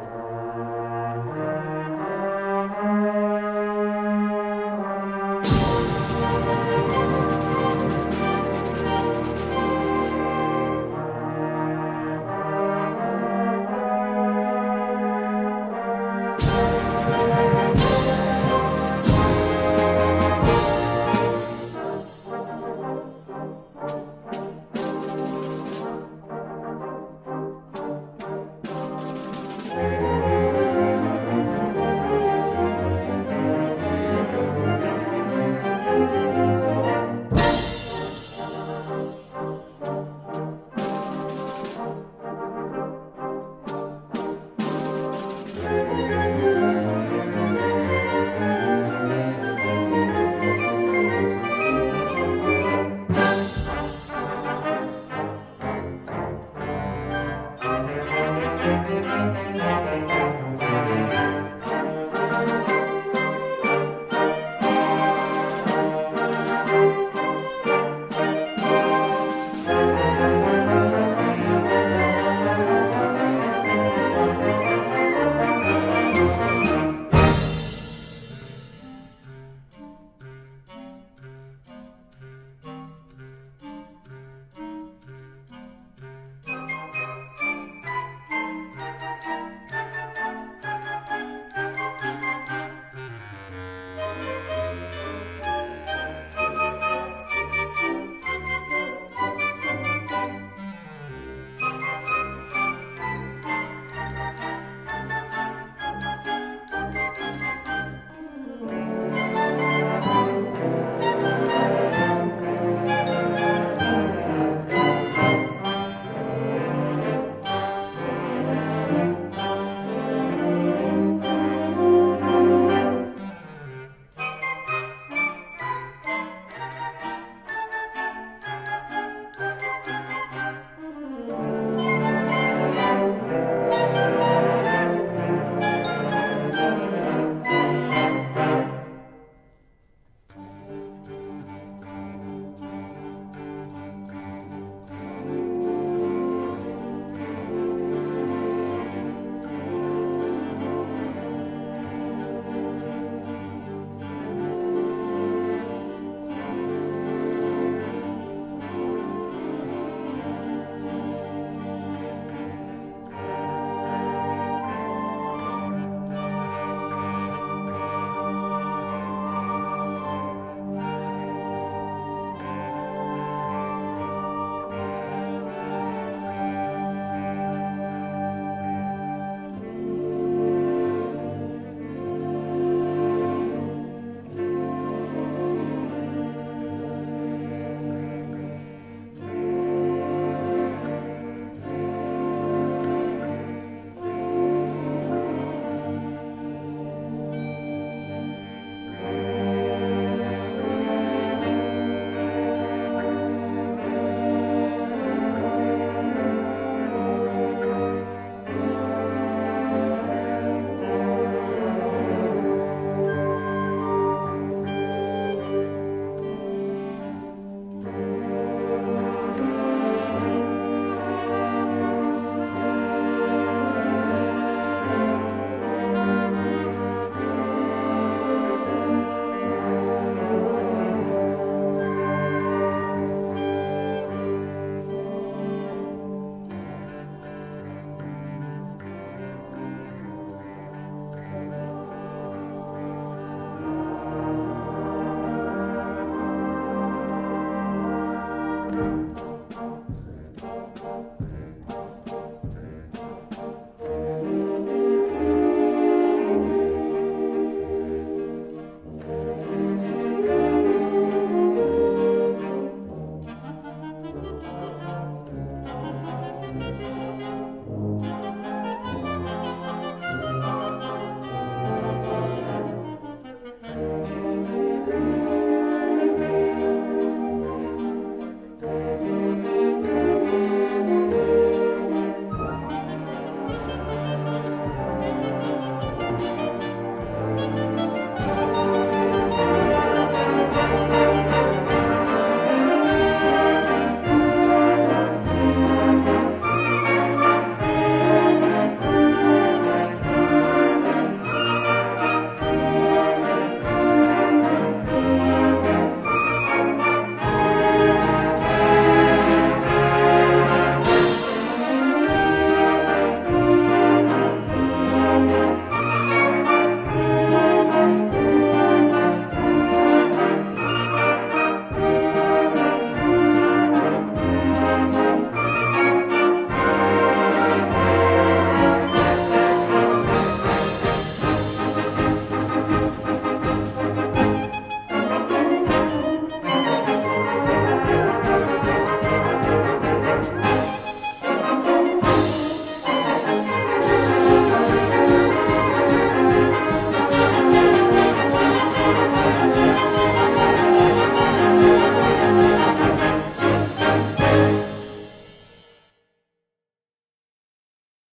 you